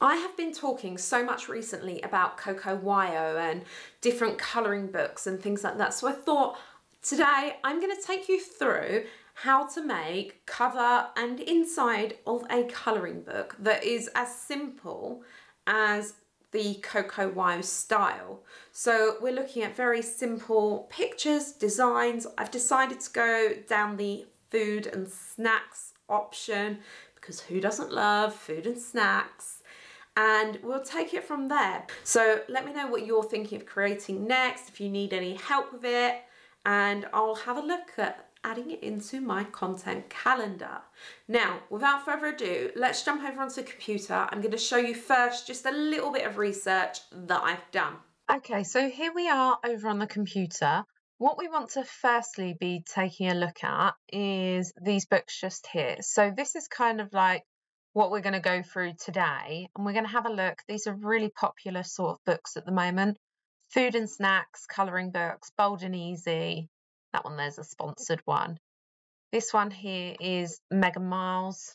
I have been talking so much recently about Coco Wyo and different colouring books and things like that. So I thought today I'm going to take you through how to make cover and inside of a colouring book that is as simple as the Coco Wyo style. So we're looking at very simple pictures, designs. I've decided to go down the food and snacks option because who doesn't love food and snacks? And we'll take it from there. So let me know what you're thinking of creating next, if you need any help with it, and I'll have a look at adding it into my content calendar. Now, without further ado, let's jump over onto the computer. I'm going to show you first just a little bit of research that I've done. Okay, so here we are over on the computer. What we want to firstly be taking a look at is these books just here. So this is kind of like what we're going to go through today. And we're going to have a look. These are really popular sort of books at the moment. Food and snacks, colouring books, bold and easy. That one there's a sponsored one. This one here is Megan Miles.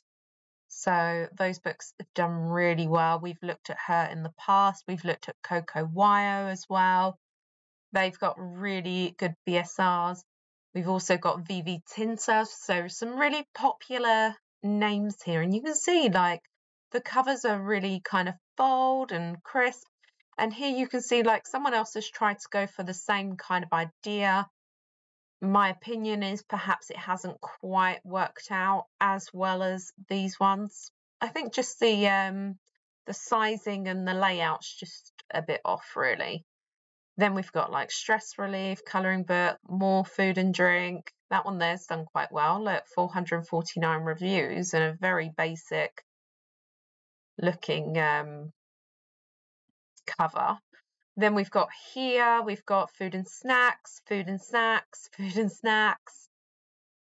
So those books have done really well. We've looked at her in the past. We've looked at Coco Wyo as well. They've got really good BSRs. We've also got VV Tinta, so some really popular names here and you can see like the covers are really kind of bold and crisp and here you can see like someone else has tried to go for the same kind of idea. My opinion is perhaps it hasn't quite worked out as well as these ones. I think just the um the sizing and the layout's just a bit off really. Then we've got like stress relief coloring book more food and drink that one there's done quite well. Look, 449 reviews and a very basic looking um, cover. Then we've got here, we've got food and snacks, food and snacks, food and snacks.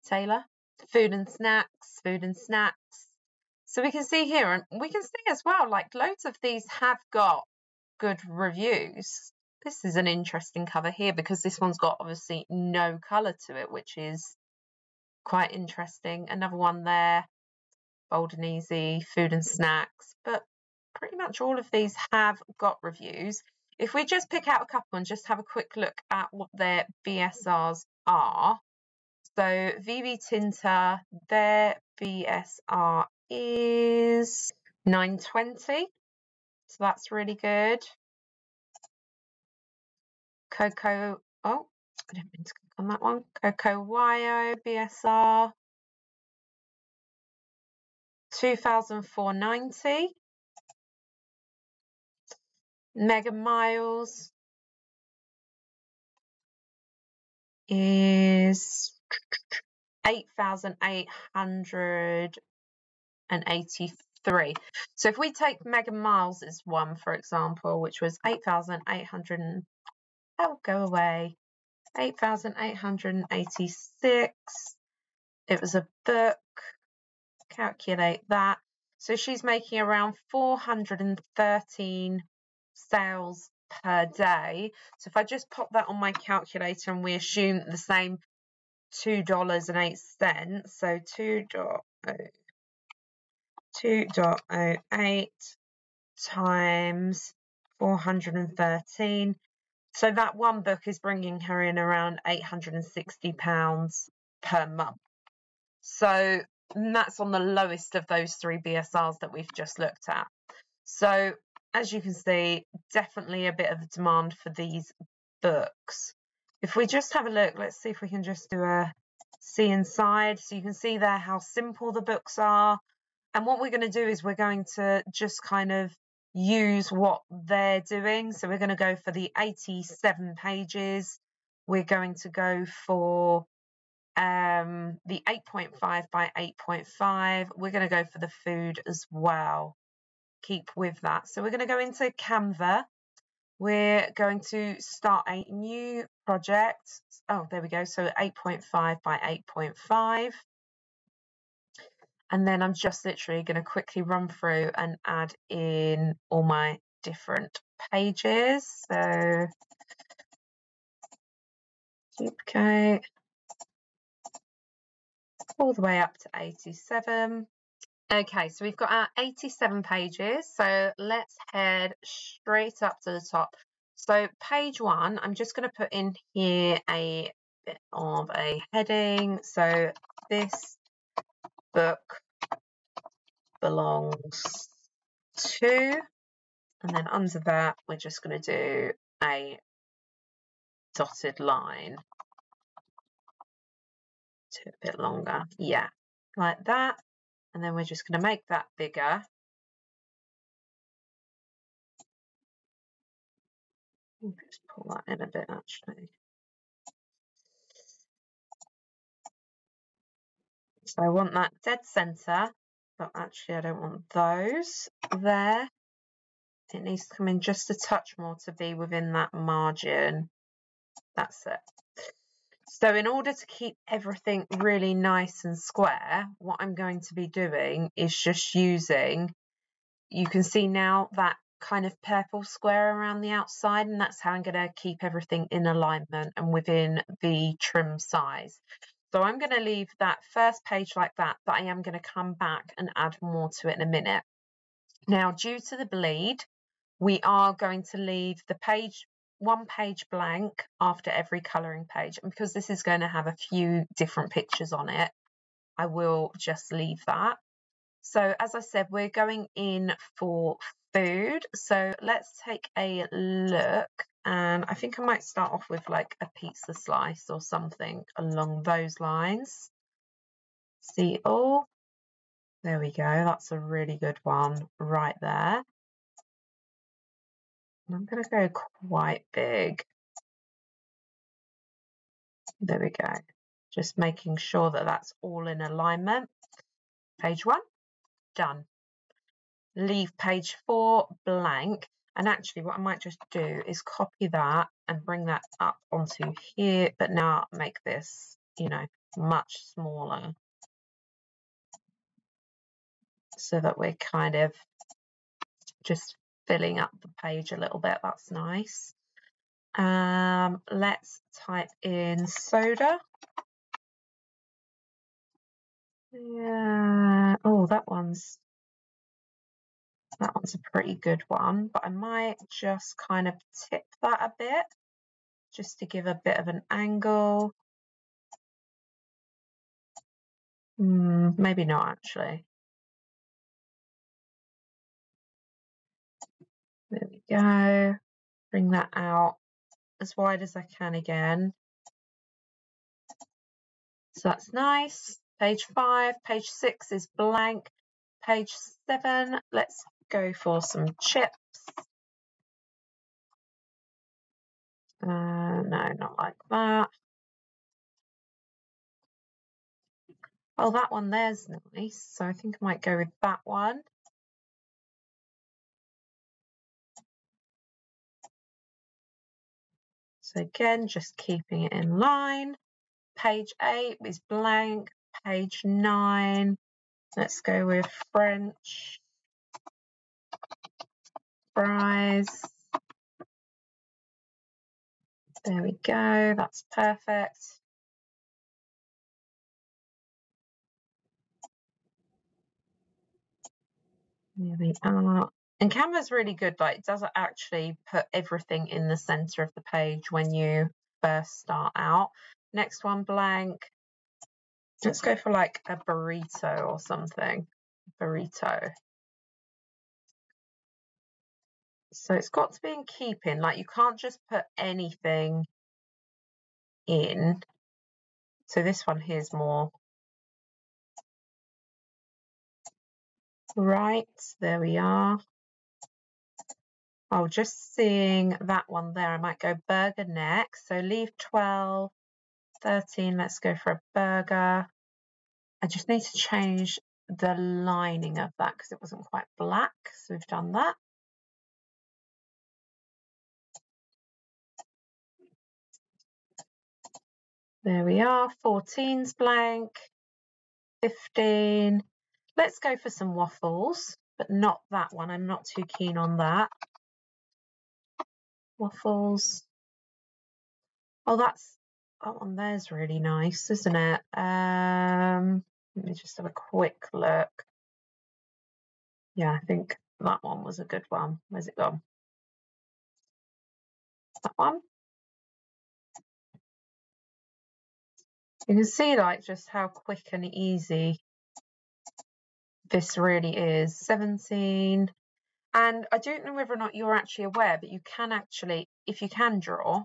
Taylor, food and snacks, food and snacks. So we can see here, and we can see as well, like loads of these have got good reviews. This is an interesting cover here because this one's got obviously no colour to it, which is quite interesting. Another one there, bold and easy, food and snacks, but pretty much all of these have got reviews. If we just pick out a couple and just have a quick look at what their BSRs are. So VV Tinta, their BSR is 920. So that's really good. Coco, oh, I didn't mean to click on that one. Coco Wyo BSR 2,490. Mega Miles is 8,883. So if we take Mega Miles as one, for example, which was 8,800 Oh, go away. 8,886. It was a book. Calculate that. So she's making around 413 sales per day. So if I just pop that on my calculator and we assume the same $2.08, so 2.08 times 413 so that one book is bringing her in around £860 per month. So that's on the lowest of those three BSRs that we've just looked at. So as you can see, definitely a bit of a demand for these books. If we just have a look, let's see if we can just do a see inside. So you can see there how simple the books are. And what we're going to do is we're going to just kind of use what they're doing. So we're going to go for the 87 pages. We're going to go for um, the 8.5 by 8.5. We're going to go for the food as well. Keep with that. So we're going to go into Canva. We're going to start a new project. Oh, there we go. So 8.5 by 8.5. And then I'm just literally going to quickly run through and add in all my different pages. So duplicate all the way up to 87. Okay, so we've got our 87 pages. So let's head straight up to the top. So page one, I'm just going to put in here a bit of a heading. So this book belongs to, and then under that, we're just going to do a dotted line to a bit longer. Yeah, like that and then we're just going to make that bigger. Just pull that in a bit actually. So I want that dead centre, but actually I don't want those there. It needs to come in just a touch more to be within that margin. That's it. So in order to keep everything really nice and square, what I'm going to be doing is just using, you can see now that kind of purple square around the outside and that's how I'm going to keep everything in alignment and within the trim size. So I'm going to leave that first page like that, but I am going to come back and add more to it in a minute. Now, due to the bleed, we are going to leave the page one page blank after every colouring page. And because this is going to have a few different pictures on it, I will just leave that. So as I said, we're going in for food. So let's take a look. And I think I might start off with like a pizza slice or something along those lines. See all. There we go. That's a really good one right there. I'm going to go quite big. There we go. Just making sure that that's all in alignment. Page one, done. Leave page four blank. And actually what I might just do is copy that and bring that up onto here, but now make this, you know, much smaller. So that we're kind of just filling up the page a little bit. That's nice. Um, let's type in soda. Yeah. Oh, that one's that one's a pretty good one, but I might just kind of tip that a bit just to give a bit of an angle. Mm, maybe not actually. There we go. Bring that out as wide as I can again. So that's nice. Page five, page six is blank. Page seven, let's go for some chips. Uh, no, not like that. Oh, that one there's nice. So I think I might go with that one. So again, just keeping it in line. Page eight is blank. Page nine, let's go with French fries. There we go, that's perfect. There we are. And Canva's really good, like it doesn't actually put everything in the center of the page when you first start out. Next one, blank. Let's go for like a burrito or something. Burrito. So it's got to be in keeping, like you can't just put anything in. So this one here's more right. There we are. Oh, just seeing that one there, I might go burger next. So leave 12, 13, let's go for a burger. I just need to change the lining of that because it wasn't quite black. So we've done that. There we are, 14's blank, 15. Let's go for some waffles, but not that one. I'm not too keen on that waffles. Oh, that's that one there's really nice, isn't it? Um, let me just have a quick look. Yeah, I think that one was a good one. Where's it gone? That one. You can see like just how quick and easy this really is. 17. And I don't know whether or not you're actually aware, but you can actually, if you can draw,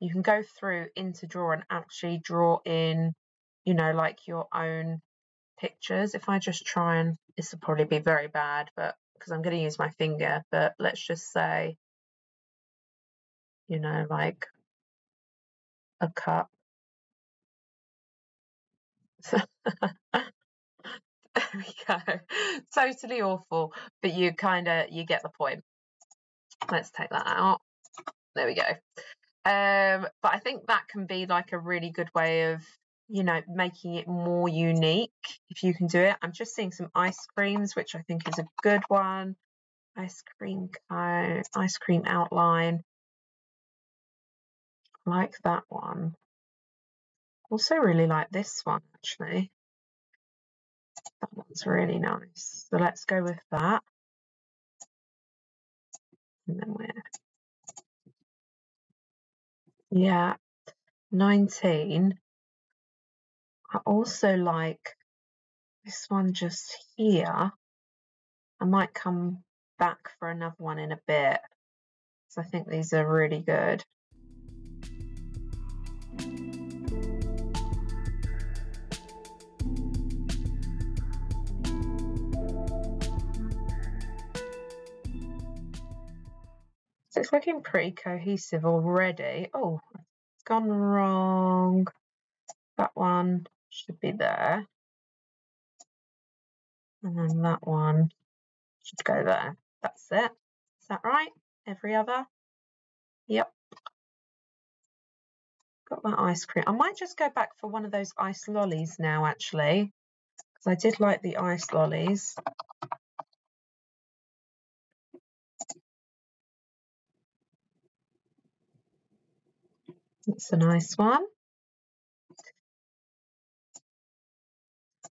you can go through into draw and actually draw in, you know, like your own pictures. If I just try and, this will probably be very bad, but because I'm going to use my finger, but let's just say, you know, like a cup. There we go. Totally awful, but you kind of, you get the point. Let's take that out. There we go. Um, but I think that can be like a really good way of, you know, making it more unique if you can do it. I'm just seeing some ice creams, which I think is a good one. Ice cream cone, ice cream outline. like that one. Also really like this one actually. That one's really nice. So let's go with that. And then we're yeah, 19. I also like this one just here. I might come back for another one in a bit. So I think these are really good. It's looking pretty cohesive already. Oh, it's gone wrong. That one should be there. And then that one should go there. That's it. Is that right? Every other? Yep. Got my ice cream. I might just go back for one of those ice lollies now, actually. Because I did like the ice lollies. That's a nice one.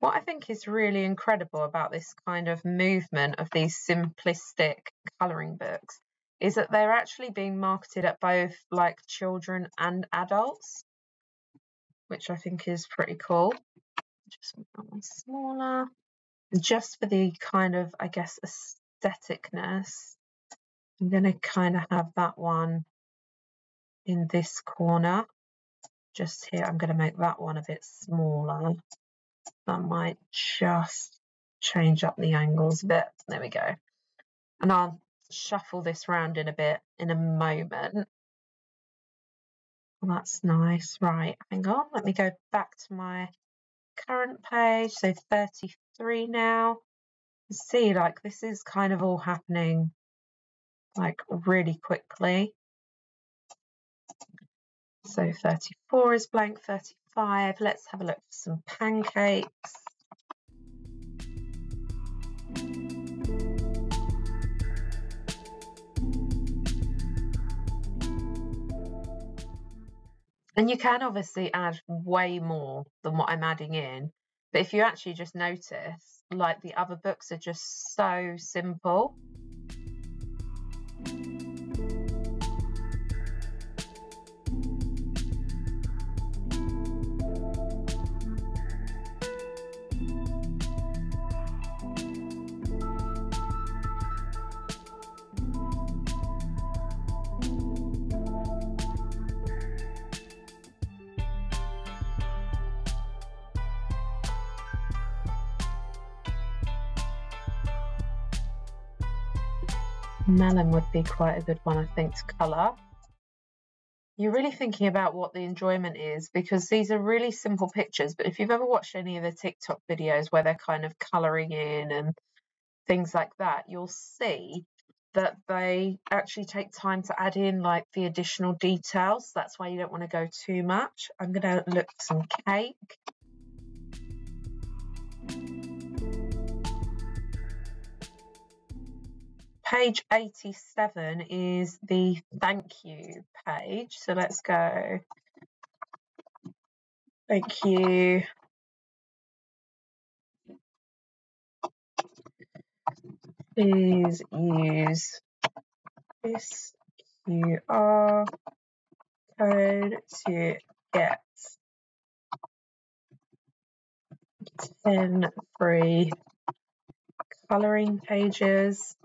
What I think is really incredible about this kind of movement of these simplistic colouring books is that they're actually being marketed at both like children and adults, which I think is pretty cool. Just make that one smaller. just for the kind of, I guess, aestheticness, I'm going to kind of have that one in this corner. Just here I'm going to make that one a bit smaller. That might just change up the angles a bit. There we go. And I'll shuffle this round in a bit in a moment. Well, that's nice. Right hang on. Let me go back to my current page. So 33 now. See like this is kind of all happening like really quickly so 34 is blank, 35. Let's have a look for some pancakes. And you can obviously add way more than what I'm adding in. But if you actually just notice, like the other books are just so simple. Melon would be quite a good one, I think, to colour. You're really thinking about what the enjoyment is because these are really simple pictures. But if you've ever watched any of the TikTok videos where they're kind of colouring in and things like that, you'll see that they actually take time to add in like the additional details. That's why you don't want to go too much. I'm going to look some cake. Page 87 is the thank you page. So let's go. Thank you. Please use this QR code to get 10 free colouring pages.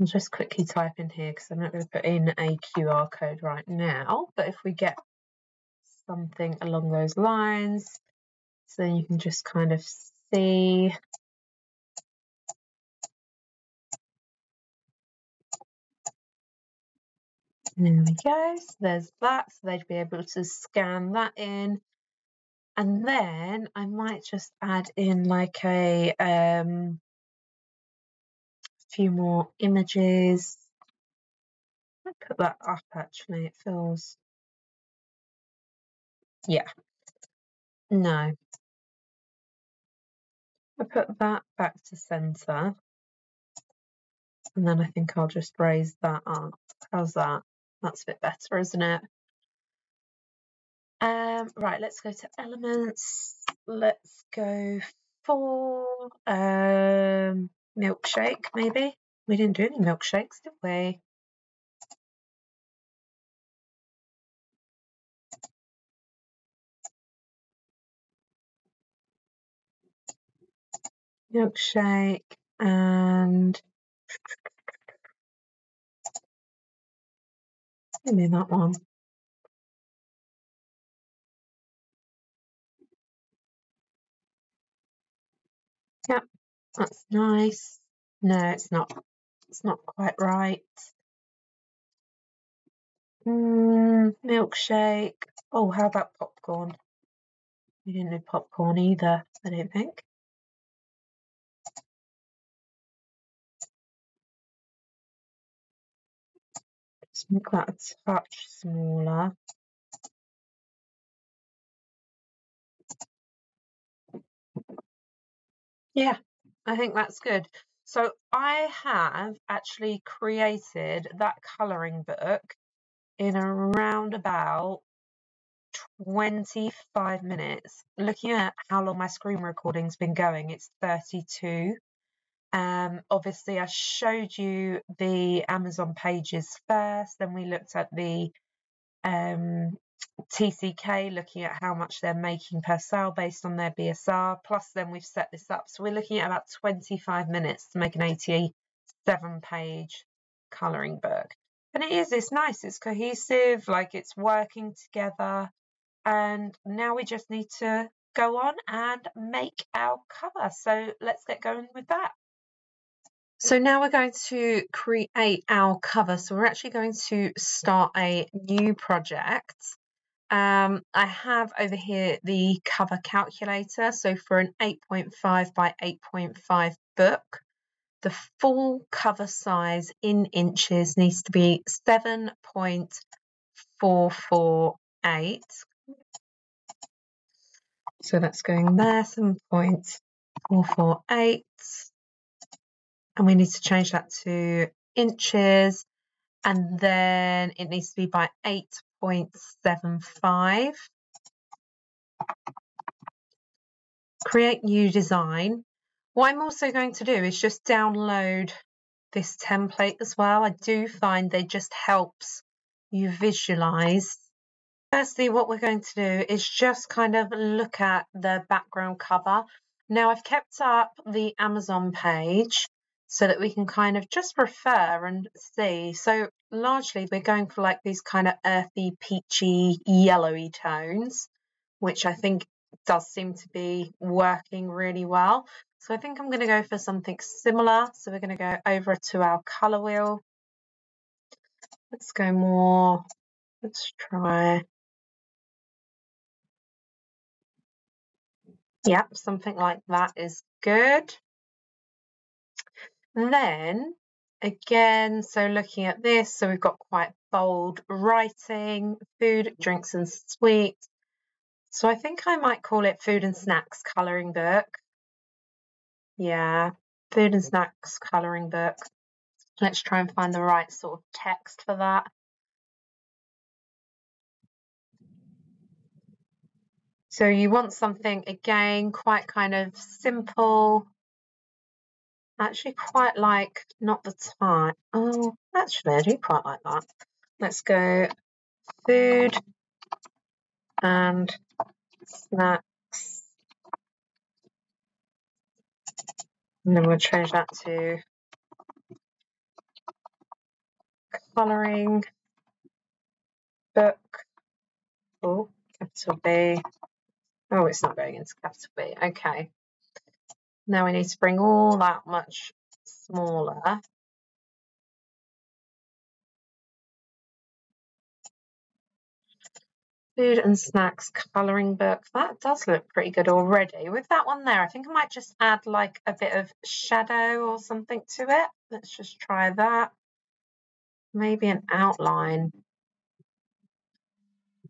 I'll just quickly type in here because I'm not going to put in a QR code right now. But if we get something along those lines, so you can just kind of see There we go. So there's that. So they'd be able to scan that in. And then I might just add in like a um, few more images. I put that up actually. It feels yeah. No. I put that back to center. And then I think I'll just raise that up. How's that? That's a bit better, isn't it? Um, right, let's go to elements. Let's go for um, milkshake, maybe. We didn't do any milkshakes, did we? Milkshake and maybe that one. That's nice. No, it's not. It's not quite right. Mm, milkshake. Oh, how about popcorn? We didn't do popcorn either, I don't think. Just make that a touch smaller. Yeah, I think that's good. So I have actually created that colouring book in around about 25 minutes. Looking at how long my screen recording's been going, it's 32. Um, obviously, I showed you the Amazon pages first, then we looked at the um, TCK, looking at how much they're making per sale based on their BSR. Plus, then we've set this up. So we're looking at about 25 minutes to make an 87 page colouring book. And it is, it's nice, it's cohesive, like it's working together. And now we just need to go on and make our cover. So let's get going with that. So now we're going to create our cover. So we're actually going to start a new project. Um, I have over here the cover calculator. So for an 8.5 by 8.5 book, the full cover size in inches needs to be 7.448. So that's going there, 7.448 and we need to change that to inches and then it needs to be by 8.75 create new design. What I'm also going to do is just download this template as well. I do find they just helps you visualize. Firstly what we're going to do is just kind of look at the background cover. Now I've kept up the Amazon page so that we can kind of just refer and see. So largely we're going for like these kind of earthy, peachy, yellowy tones, which I think does seem to be working really well. So I think I'm going to go for something similar. So we're going to go over to our color wheel. Let's go more, let's try, yep, something like that is good. Then again, so looking at this, so we've got quite bold writing, food, drinks and sweets. So I think I might call it food and snacks colouring book. Yeah, food and snacks colouring book. Let's try and find the right sort of text for that. So you want something, again, quite kind of simple. Actually quite like, not the time. Oh, actually I do quite like that. Let's go food and snacks. And then we'll change that to colouring book. Oh, capital B. Oh, it's not going into capital B. Okay. Now we need to bring all that much smaller. Food and snacks colouring book. That does look pretty good already. With that one there, I think I might just add like a bit of shadow or something to it. Let's just try that. Maybe an outline.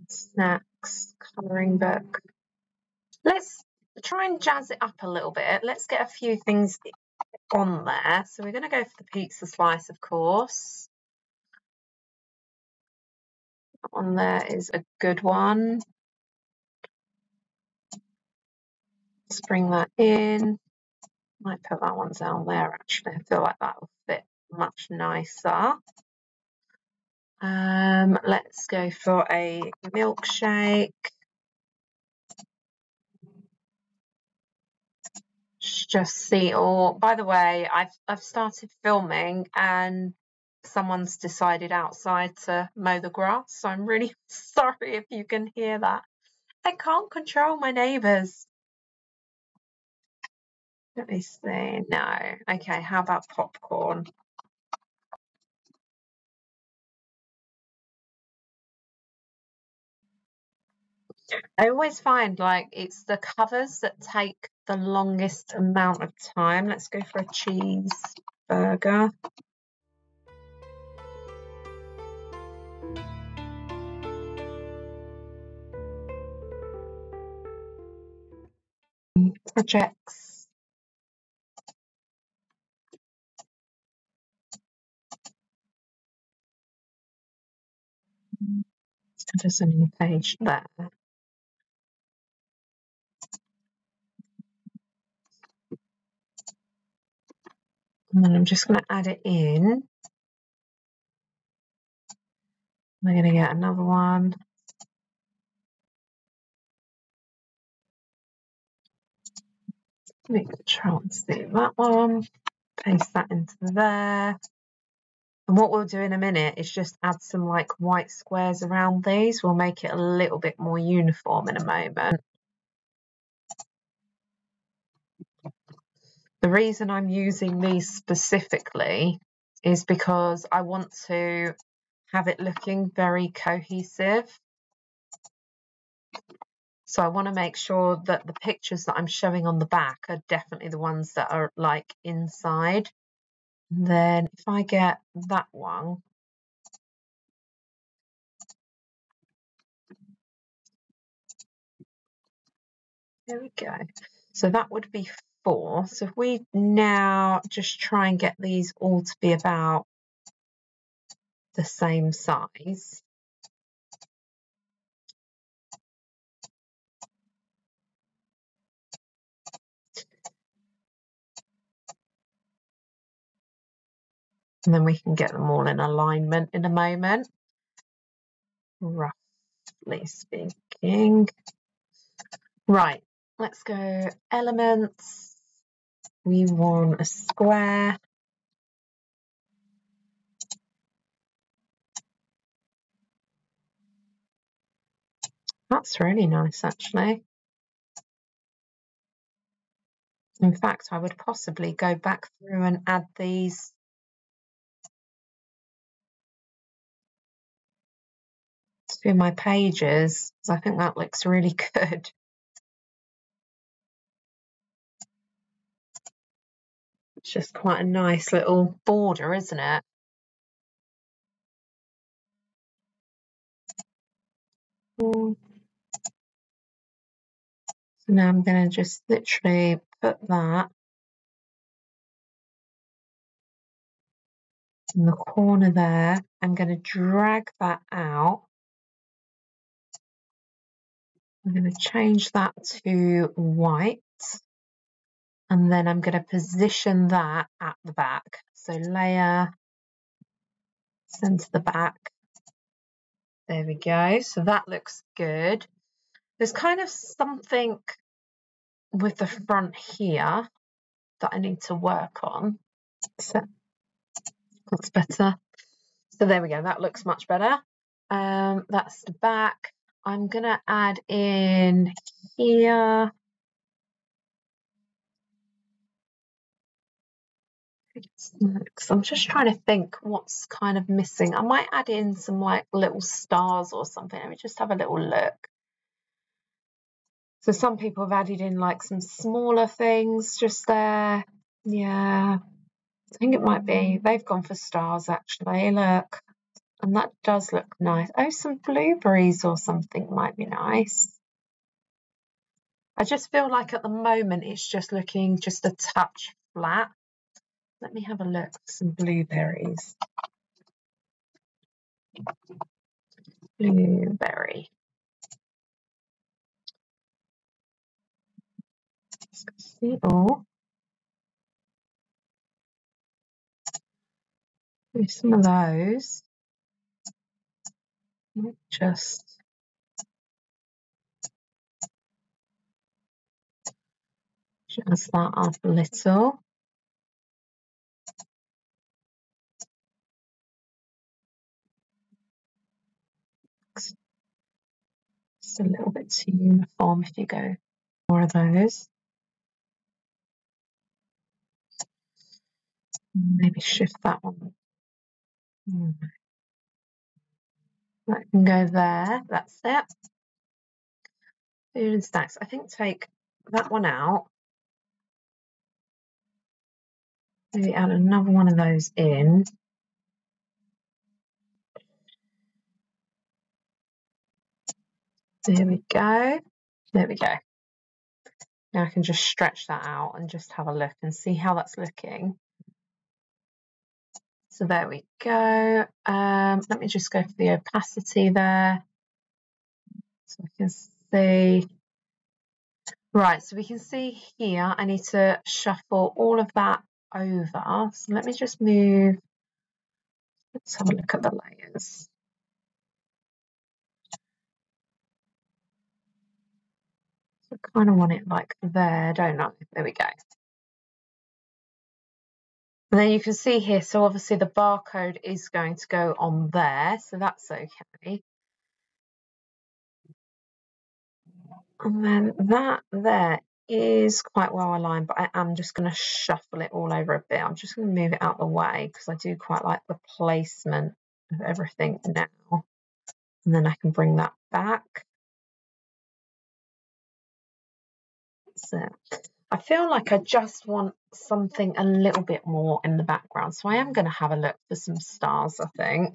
Snacks colouring book. Let's try and jazz it up a little bit. Let's get a few things on there. So we're going to go for the pizza slice, of course. That one there is a good one. Let's bring that in. Might put that one down there actually. I feel like that will fit much nicer. Um, let's go for a milkshake. Just see or by the way I've I've started filming and someone's decided outside to mow the grass. So I'm really sorry if you can hear that. I can't control my neighbors. Let me see. No. Okay how about popcorn I always find like it's the covers that take the longest amount of time. Let's go for a cheeseburger. Projects. There's a new page there. And then I'm just going to add it in. We're going to get another one. Make control and see that one. Paste that into there. And what we'll do in a minute is just add some like white squares around these. We'll make it a little bit more uniform in a moment. The reason I'm using these specifically is because I want to have it looking very cohesive. So I want to make sure that the pictures that I'm showing on the back are definitely the ones that are like inside. And then if I get that one, there we go. So that would be four. So if we now just try and get these all to be about the same size. And then we can get them all in alignment in a moment, roughly speaking. Right, let's go elements we want a square. That's really nice, actually. In fact, I would possibly go back through and add these to my pages. Because I think that looks really good. It's just quite a nice little border, isn't it? So now I'm going to just literally put that in the corner there. I'm going to drag that out. I'm going to change that to white and then I'm going to position that at the back. So layer, send to the back. There we go. So that looks good. There's kind of something with the front here that I need to work on. So looks better. So there we go. That looks much better. Um, that's the back. I'm going to add in here Because I'm just trying to think what's kind of missing. I might add in some like little stars or something. Let me just have a little look. So some people have added in like some smaller things just there. Yeah, I think it might be. They've gone for stars actually. Look, and that does look nice. Oh, some blueberries or something might be nice. I just feel like at the moment it's just looking just a touch flat. Let me have a look some blueberries. Blueberry. See oh. all. There's some of those. Just just that up a little. Just a little bit too uniform if you go more of those. Maybe shift that one. Hmm. That can go there. That's it. Food and snacks. I think take that one out. Maybe add another one of those in. There we go. There we go. Now I can just stretch that out and just have a look and see how that's looking. So there we go. Um, let me just go for the opacity there. So we can see. Right, so we can see here, I need to shuffle all of that over. So let me just move. Let's have a look at the layers. I kind of want it like there, don't I? There we go. And then you can see here, so obviously the barcode is going to go on there, so that's okay. And then that there is quite well aligned, but I am just going to shuffle it all over a bit. I'm just going to move it out the way because I do quite like the placement of everything now. And then I can bring that back. That's it. I feel like I just want something a little bit more in the background. So I am going to have a look for some stars, I think.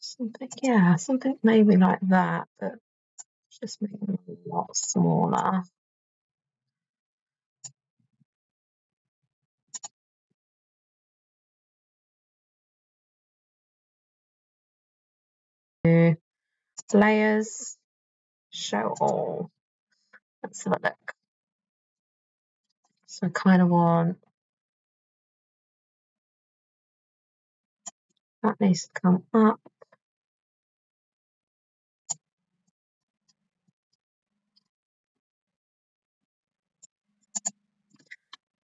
Something, yeah, something maybe like that, but just make them a lot smaller. Layers, show all. Let's have a look. So I kind of want that needs to come up.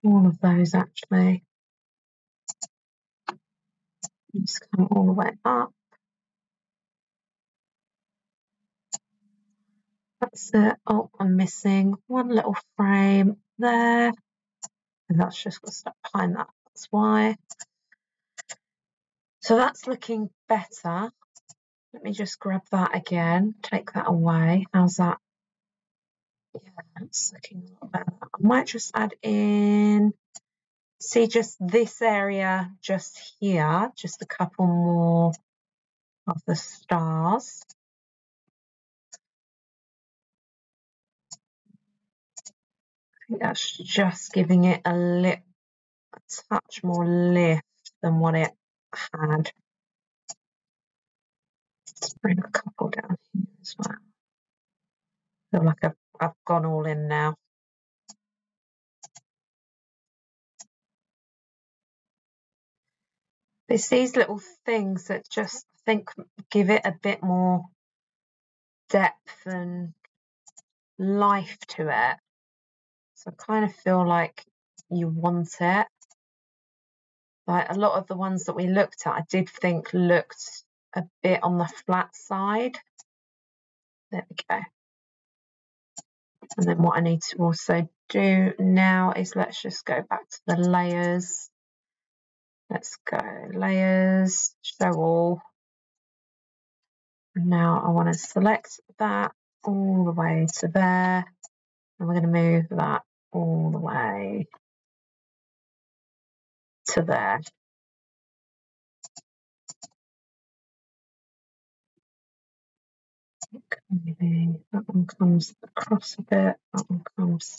All of those actually. Just come all the way up. That's it. Oh, I'm missing one little frame there. And that's just got stuck behind that. That's why. So that's looking better. Let me just grab that again, take that away. How's that? Yeah, it's looking a lot better. I might just add in, see just this area just here, just a couple more of the stars. That's just giving it a, lip, a touch more lift than what it had. Let's bring a couple down here as well. I feel like I've, I've gone all in now. It's these little things that just I think give it a bit more depth and life to it. So I kind of feel like you want it. Like a lot of the ones that we looked at, I did think looked a bit on the flat side. There we go. And then what I need to also do now is let's just go back to the layers. Let's go layers, show all. Now I want to select that all the way to there. And we're going to move that all the way to there. That one comes across a bit, that one comes,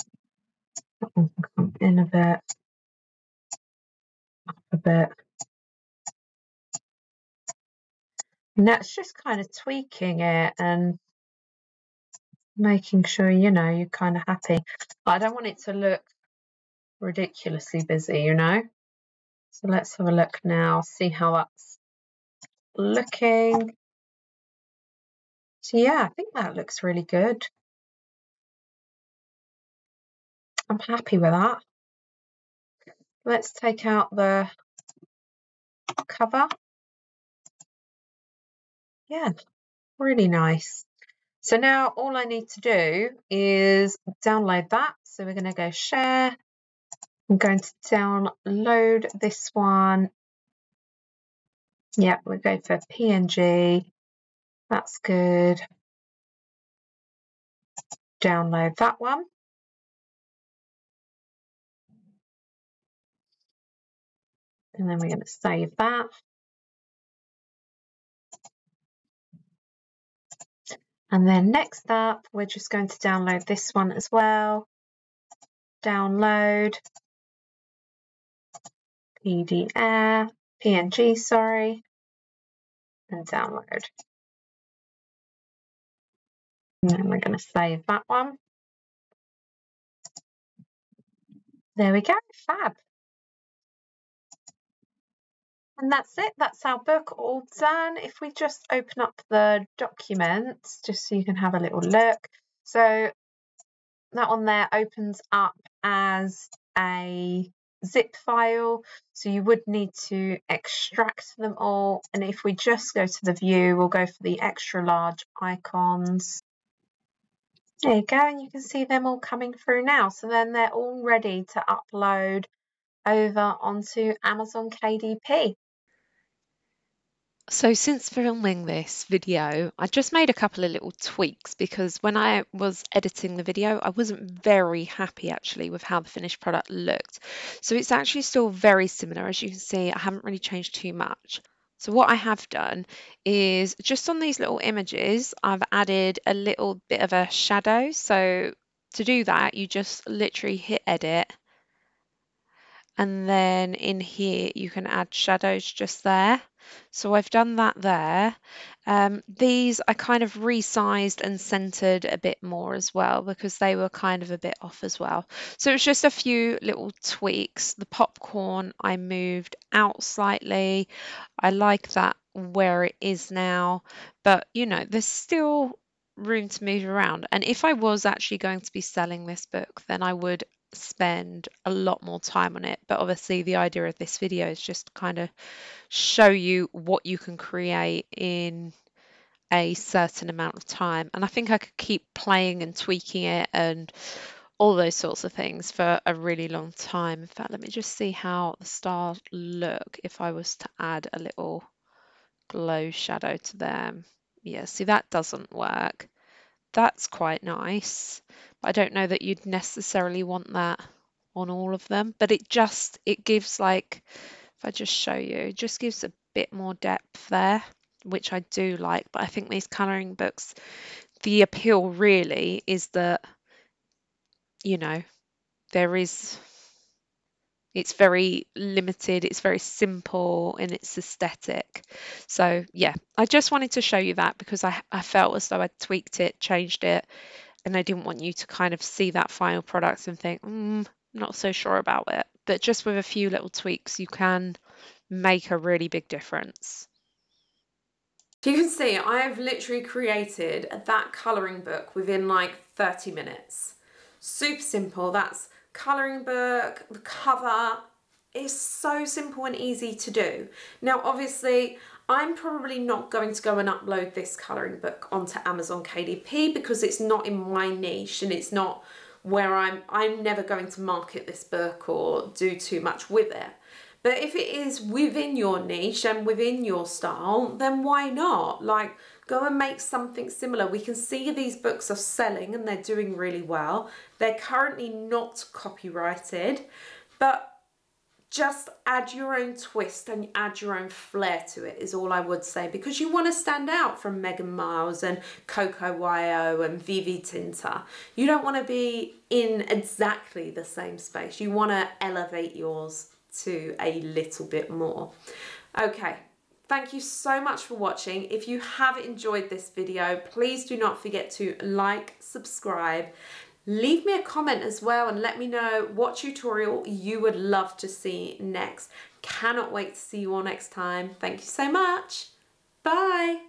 that one can come in a bit, up a bit. And that's just kind of tweaking it and making sure, you know, you're kind of happy. I don't want it to look ridiculously busy, you know. So let's have a look now, see how that's looking. So yeah, I think that looks really good. I'm happy with that. Let's take out the cover. Yeah, really nice. So now all I need to do is download that. So we're going to go share. I'm going to download this one. Yeah, we go for PNG. That's good. Download that one. And then we're going to save that. And then next up, we're just going to download this one as well. Download PDF, PNG, sorry, and download. And then we're going to save that one. There we go, fab. And that's it, that's our book all done. If we just open up the documents, just so you can have a little look. So that one there opens up as a zip file. So you would need to extract them all. And if we just go to the view, we'll go for the extra large icons. There you go, and you can see them all coming through now. So then they're all ready to upload over onto Amazon KDP. So since filming this video, I just made a couple of little tweaks because when I was editing the video, I wasn't very happy actually with how the finished product looked. So it's actually still very similar. As you can see, I haven't really changed too much. So what I have done is just on these little images, I've added a little bit of a shadow. So to do that, you just literally hit edit and then in here you can add shadows just there. So I've done that there. Um, these I kind of resized and centered a bit more as well because they were kind of a bit off as well. So it's just a few little tweaks. The popcorn I moved out slightly. I like that where it is now, but you know, there's still room to move around. And if I was actually going to be selling this book, then I would spend a lot more time on it. But obviously, the idea of this video is just kind of show you what you can create in a certain amount of time. And I think I could keep playing and tweaking it and all those sorts of things for a really long time. In fact, let me just see how the stars look if I was to add a little glow shadow to them. Yeah, see that doesn't work. That's quite nice. I don't know that you'd necessarily want that on all of them. But it just, it gives like, if I just show you, it just gives a bit more depth there, which I do like. But I think these colouring books, the appeal really is that, you know, there is it's very limited, it's very simple in its aesthetic. So yeah, I just wanted to show you that because I, I felt as though I tweaked it, changed it, and I didn't want you to kind of see that final product and think, mm, not so sure about it. But just with a few little tweaks, you can make a really big difference. You can see I have literally created that colouring book within like 30 minutes. Super simple. That's colouring book, the cover. is so simple and easy to do. Now, obviously, I'm probably not going to go and upload this colouring book onto Amazon KDP because it's not in my niche and it's not where I'm, I'm never going to market this book or do too much with it. But if it is within your niche and within your style, then why not? Like, go and make something similar. We can see these books are selling and they're doing really well. They're currently not copyrighted, but just add your own twist and add your own flair to it is all I would say because you want to stand out from Megan Miles and Coco Wyo and Vivi Tinta. You don't want to be in exactly the same space. You want to elevate yours to a little bit more. Okay, Thank you so much for watching. If you have enjoyed this video, please do not forget to like, subscribe, leave me a comment as well and let me know what tutorial you would love to see next. Cannot wait to see you all next time. Thank you so much. Bye.